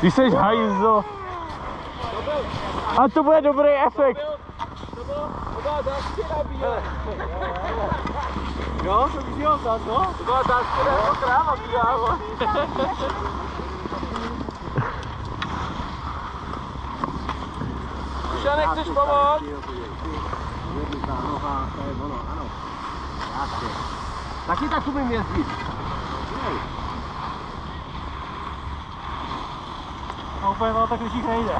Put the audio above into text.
Ty jsi hajzlo. A to bude dobrý efekt. Jo, to bych jel zas, no? To byla záštěra jako kráva. Už já nechceš pomoct? Taky tak umím jezdit. A úplně to tak nejde.